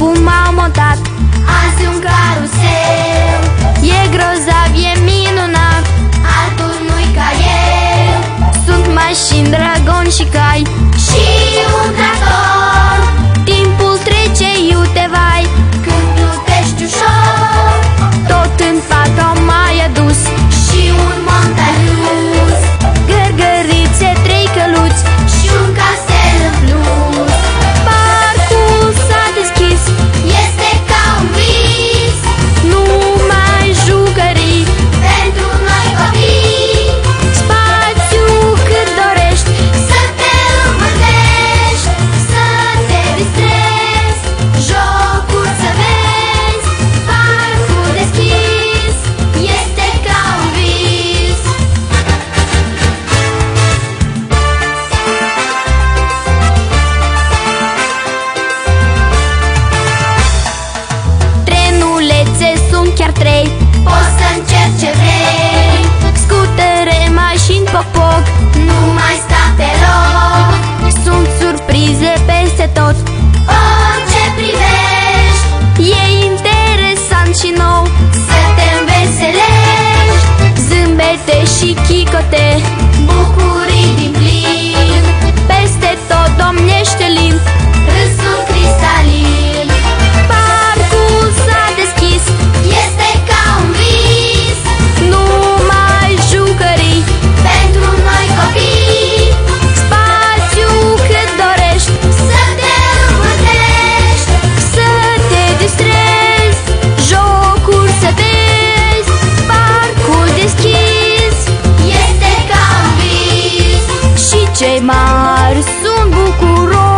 uma. cei mari sunt bucuroși.